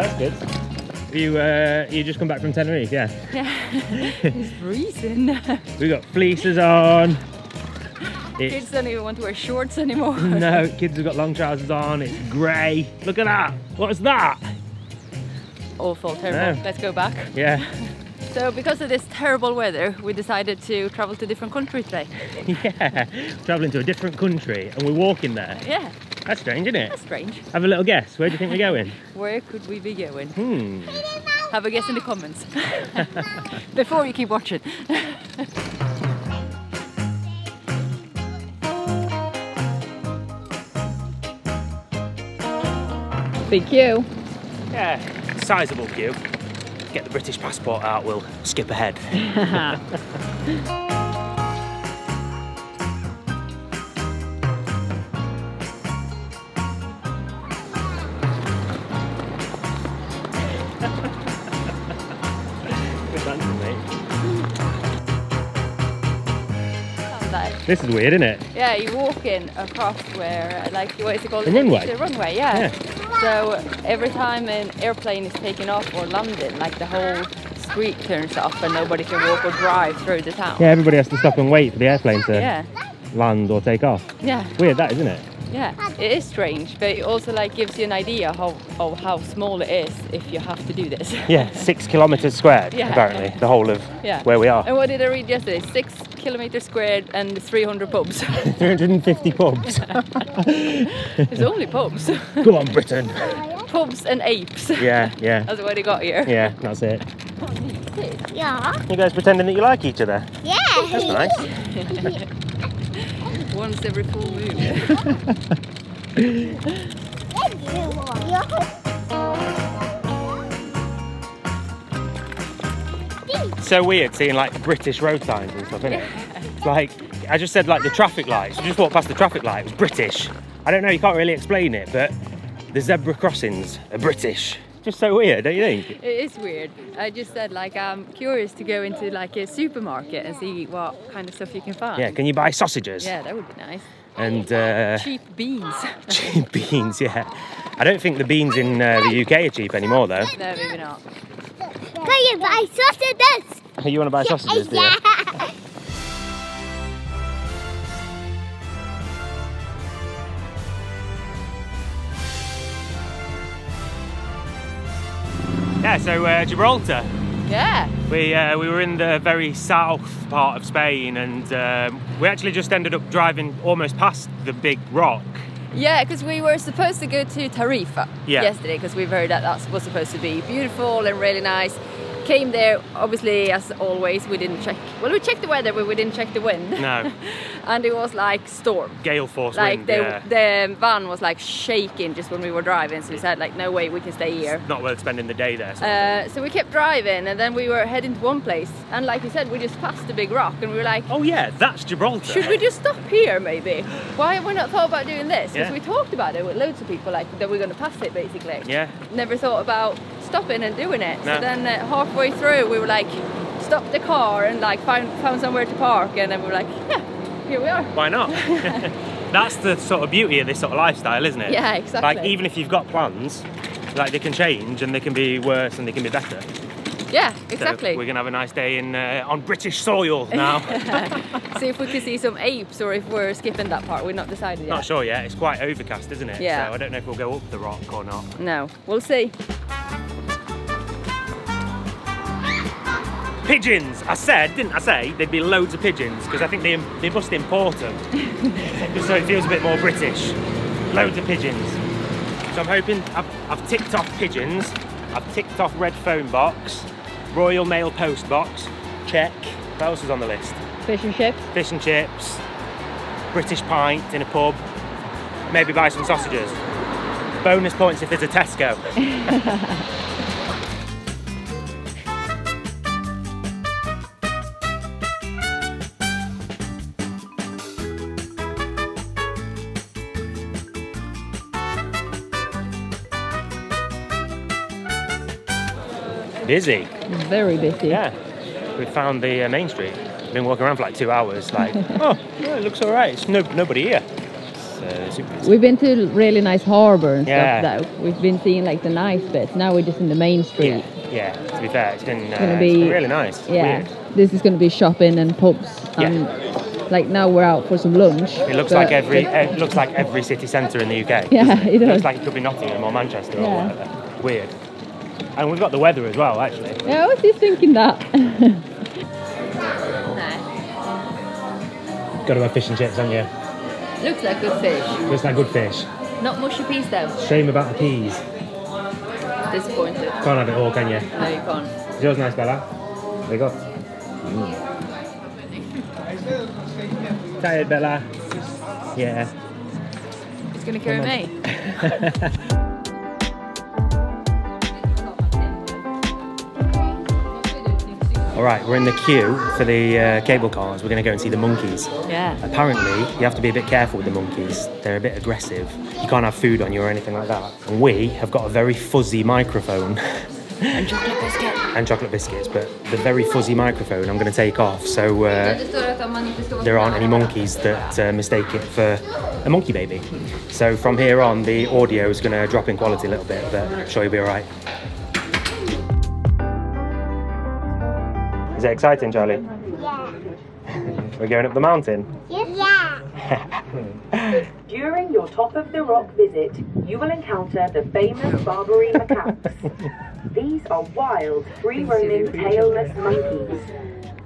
that's good. You uh, you just come back from Tenerife, yeah? Yeah, it's freezing. We got fleeces on. It's, Kids don't even want to wear shorts anymore. no, kids have got long trousers on. It's grey. Look at that. What's that? Awful, terrible. No. Let's go back. Yeah, So because of this terrible weather, we decided to travel to a different country today. yeah. Travelling to a different country and we're walking there. Yeah, That's strange, isn't it? that's strange. Have a little guess. Where do you think we're going? Where could we be going? Hmm. Have a guess in the comments. Before you keep watching. Big queue. Yeah, sizable queue. Get the British passport out, we'll skip ahead. This is weird, isn't it? Yeah, you walk in across where, like, what is it called? The runway? The runway, yeah. So every time an airplane is taking off or landing, like the whole street turns off and nobody can walk or drive through the town. Yeah, everybody has to stop and wait for the airplane to Yeah, land or take off. yeah, Weird that, isn't it? yeah. It is strange, but it also like gives you an idea how, of how small it is if you have to do this. Yeah, six kilometres squared, Yeah. apparently, the whole of Yeah. where we are. And what did I read yesterday? Six kilometers squared and 300 pubs. 350 pubs. It's only pubs. Go on, Britain. pubs and apes. Yeah, yeah, That's what he got here. yeah, that's it. Yeah. You guys pretending that you like each other? Yeah. That's nice. Once every full moon. So weird seeing like British road signs and stuff, isn't it? Like, I just said like the traffic lights. You just walked past the traffic light, it was British. I don't know, you can't really explain it, but the zebra crossings are British. Just so weird, don't you think? It is weird. I just said like I'm curious to go into like a supermarket and see what kind of stuff you can find. Yeah, can you buy sausages? Yeah, that would be nice. And uh, Cheap beans. cheap beans, yeah. I don't think the beans in uh, the UK are cheap anymore though. no, maybe not. Can you buy sausages? You want to buy sausages, do you? Yeah. Yeah, so uh, Gibraltar. Yeah. We, uh, we were in the very south part of Spain and um, we actually just ended up driving almost past the big rock. Yeah, because we were supposed to go to Tarifa Yeah. yesterday because we've heard that that was supposed to be beautiful and really nice. Came there, obviously, as always, we didn't check. Well, we checked the weather, but we didn't check the wind. No, and it was like storm. gale force Like wind, the yeah. the van was like shaking just when we were driving, so we said like, no way, we can stay here. Not worth spending the day there. Uh, so we kept driving, and then we were heading to one place, and like you said, we just passed a big rock, and we were like. Oh yeah, that's Gibraltar. should we just stop here maybe? Why have we not thought about doing this? Because Yeah. we talked about it with loads of people, like that we're going to pass it basically. Yeah, Never thought about stopping and doing it. No. So then uh, halfway through, we were like, stop the car and like found found somewhere to park, and then we were like, yeah, here we are. why not? that's the sort of beauty of this sort of lifestyle, isn't it? Yeah, exactly. Like even if you've got plans, like they can change and they can be worse and they can be better. Yeah, So exactly. we're gonna have a nice day in uh, on British soil now. See if we can see some apes or if we're skipping that part. We're not decided yet. Not sure yet. It's quite overcast, isn't it? Yeah. So I don't know if we'll go up the rock or not. No, we'll see. Pigeons! I said, didn't I say, there'd be loads of pigeons because I think they, they must import them. Just so it feels a bit more British. Loads of pigeons. So I'm hoping, I've, I've ticked off pigeons, I've ticked off red phone box, Royal Mail post box, check. What else is on the list? Fish and chips. Fish and chips, British pint in a pub, maybe buy some sausages. Bonus points if there's a Tesco. Busy. Very busy. Yeah, we found the uh, main street. We've been walking around for like two hours. Like, oh, yeah, it looks all right. It's no, nobody here. uh, super easy. We've been to really nice harbour and Yeah. stuff though. We've been seeing like the nice bits. Now we're just in the main street. Yeah, yeah. To be fair, it's been, uh, gonna it's be- been really nice. Yeah. weird. This is going to be shopping and pubs. Yeah. And like now we're out for some lunch. It looks like every it looks like every city centre in the UK. Yeah, it It does. looks like it could be Nottingham or Manchester or whatever. Weird. And we've got the weather as well, actually. Yeah, I was just thinking that. Got to have fish and chips, haven't you? Looks like good fish. Looks like good fish. Not mushy peas though. Shame about the peas. Disappointed. Can't have it all, can you? No, you can't. Is yours nice, Bella? There you go. Tired, Bella? Yeah. It's going to carry me. All right, we're in the queue for the uh, cable cars. We're going to go and see the monkeys. Yeah. Apparently, you have to be a bit careful with the monkeys. They're a bit aggressive. You can't have food on you or anything like that. And we have got a very fuzzy microphone And chocolate biscuit. and chocolate biscuits, but the very fuzzy microphone I'm going to take off so uh, there aren't any monkeys that uh, mistake it for a monkey baby. So from here on, the audio is going to drop in quality a little bit, but I'm sure you'll be all right. Is it exciting, Charlie? Yeah. We're going up the mountain. Yeah. During your top of the rock visit, you will encounter the famous Barbary macaques. These are wild, free roaming, tailless monkeys.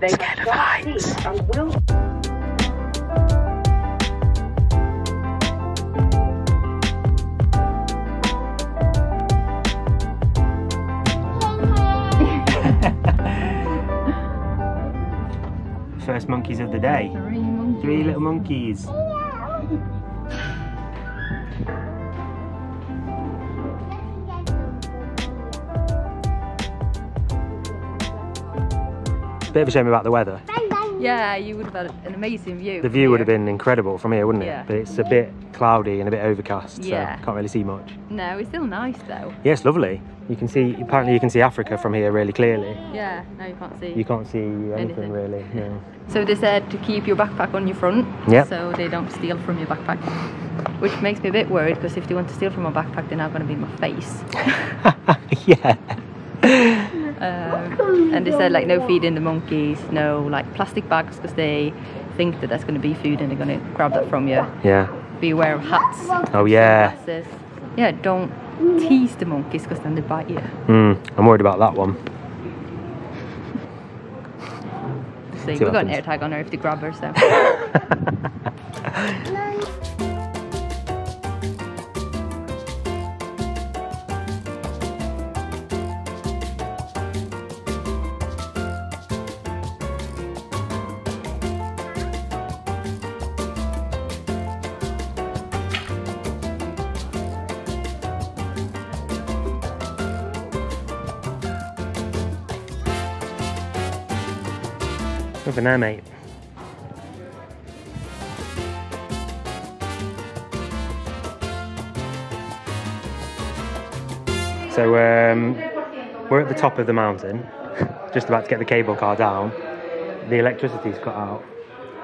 They have sharp teeth and will. First monkeys of the day. Three little monkeys. Bit of a shame about the weather. Yeah, you would have had an amazing view. The view would have been incredible from here, wouldn't it? Yeah. But it's a bit cloudy and a bit overcast, Yeah. so can't really see much. No, it's still nice though. Yeah, lovely. You can see, apparently you can see Africa from here really clearly. Yeah, no, you can't see. You can't see anything, Anything. really, no. So they said to keep your backpack on your front, Yep. so they don't steal from your backpack. Which makes me a bit worried because if they want to steal from my backpack, they're now going to be in my face. yeah. Um, and they said like no feeding the monkeys, no like plastic bags because they think that that's going to be food and they're going to grab that from you. Yeah. Be aware of hats. Oh, yeah. Glasses. Yeah, don't tease the monkeys because then they bite you. Hmm. I'm worried about that one. See, See we've got an happens. AirTag on her if they grab her, so. Nothing there, mate. So um, we're at the top of the mountain, just about to get the cable car down. The electricity's cut out.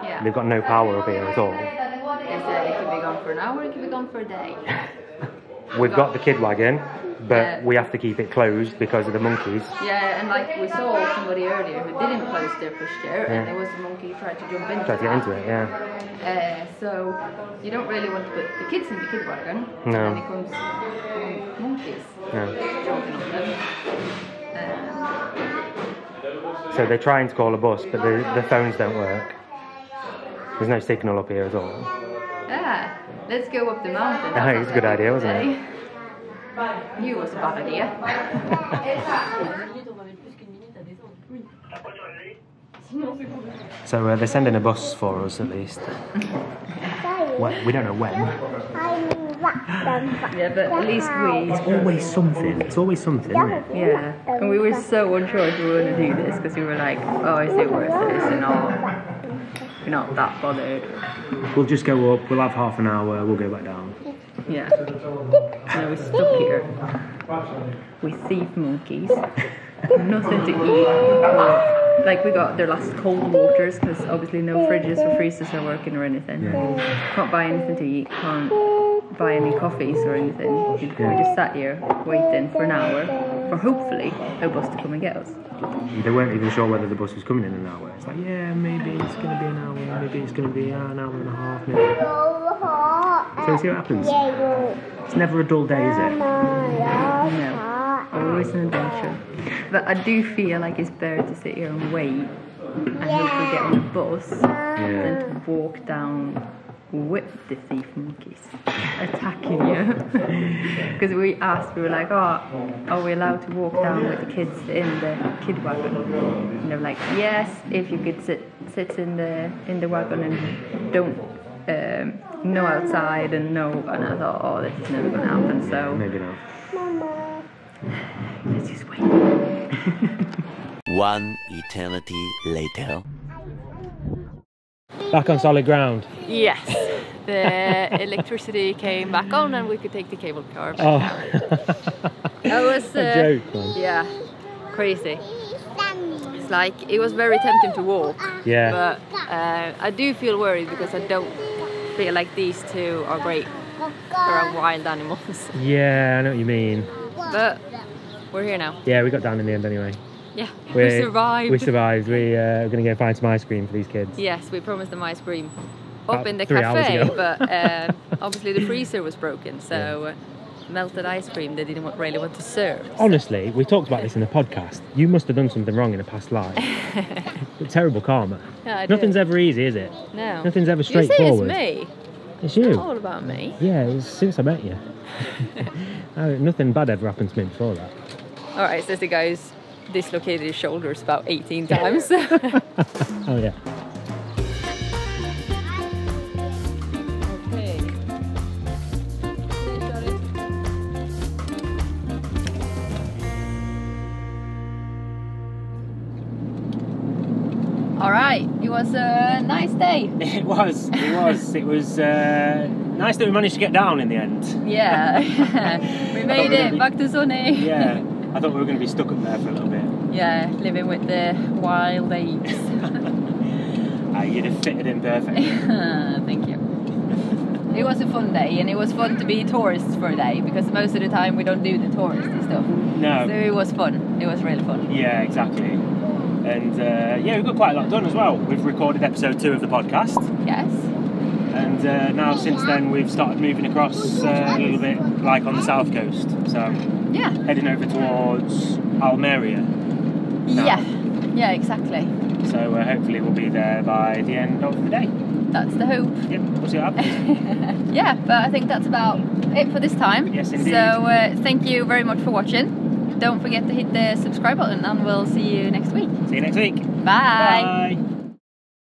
Yeah. They've got no power up here at all. It could be gone for an hour, it could be gone for a day. We've got the kid wagon, but Yeah. we have to keep it closed because of the monkeys. Yeah, and like we saw somebody earlier who didn't close their pushchair, Yeah. and there was a monkey who tried to jump into Try to get into it, yeah. Uh, so you don't really want to put the kids in the kid wagon. No. And it comes um, monkeys No. jumping on them. Um, So they're trying to call a bus, but the, the phones don't work. There's no signal up here at all. yeah, let's go up the mountain. Think it's a good idea, wasn't it? Knew was a bad idea. So uh, they're sending a bus for us at least. Well, we don't know when. yeah, but at least we. It's always something. It's always something, isn't it? Yeah, and we were so unsure if we were going to do this because we were like, oh, is it worth it? Is it not? We're not that bothered. We'll just go up. We'll have half an hour. We'll go back down. Yeah. Now we're stuck here with thief monkeys. Nothing to eat. like we got their last cold waters because obviously no fridges or freezers are working or anything. Can't buy anything to eat. Can't buy any coffees or anything. We just sat here waiting for an hour for hopefully a bus to come and get us. They weren't even sure whether the bus was coming in an hour. It's like, yeah, maybe it's going to be an hour, maybe it's going to be an hour and a half, maybe. So we'll see what happens. It's never a dull day, is it? No, always an adventure. But I do feel like it's better to sit here and wait and hopefully get on a bus than to walk down with the thief monkeys attacking you. Because we asked, we were like, oh, are we allowed to walk down with the kids in the kid wagon? And they were like, yes, if you could sit sit in the in the wagon and don't um, no outside and no. And I thought, oh, this is never going to happen. So Maybe not. let's just wait. One eternity later. Back on solid ground. Yes. The electricity came back on and we could take the cable car back. Oh. That was uh, a joke, man. yeah, crazy. It's like it was very tempting to walk, Yeah. but uh, I do feel worried because I don't feel like these two are great. They're wild animals, Yeah, I know what you mean. but we're here now. Yeah, we got down in the end anyway. Yeah, we We're- survived. We survived. We uh, are going to go find some ice cream for these kids. Yes, we promised them ice cream up About in the cafe, but uh, obviously the freezer was broken, so uh, melted ice cream they didn't really want to serve. Honestly, we talked about this in the podcast. You must have done something wrong in a past life. Terrible karma. Yeah, Nothing's ever easy, is it? No. Nothing's ever You say straightforward. it's me. It's you. All about me. Yeah, since I met you. Uh, nothing bad ever happened to me before that. All right, says the guy's dislocated his shoulders about 18 times. Oh yeah. Was a nice day. It was. It was. It was uh, nice that we managed to get down in the end. Yeah, we made we it gonna back to Sunny. Yeah. I thought we were going to be stuck up there for a little bit. Yeah, living with the wild apes. Uh, you'd have fitted in perfectly. Thank you. It was a fun day, and it was fun to be tourists for a day because most of the time we don't do the touristy stuff. No. So it was fun. It was really fun. Yeah, exactly. And uh, yeah, we've got quite a lot done as well. We've recorded episode two of the podcast, Yes. and uh, now since then we've started moving across uh, a little bit, like on the south coast. So Yeah. heading over towards Almeria. No. Yeah. Yeah, exactly. So uh, hopefully we'll be there by the end of the day. That's the hope. Yep, we'll see what happens. Yeah, but I think that's about it for this time. Yes, indeed. So uh, thank you very much for watching. Don't forget to hit the subscribe button, and we'll see you next week. see you next week. Bye. Bye.